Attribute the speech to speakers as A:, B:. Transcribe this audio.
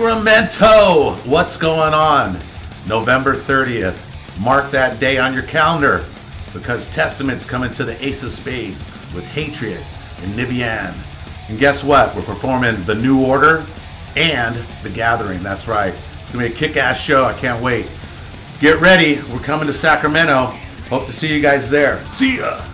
A: Sacramento! What's going on? November 30th. Mark that day on your calendar because Testament's coming to the Ace of Spades with Hatriot and Niviane. And guess what? We're performing The New Order and The Gathering. That's right. It's going to be a kick ass show. I can't wait. Get ready. We're coming to Sacramento. Hope to see you guys there. See ya.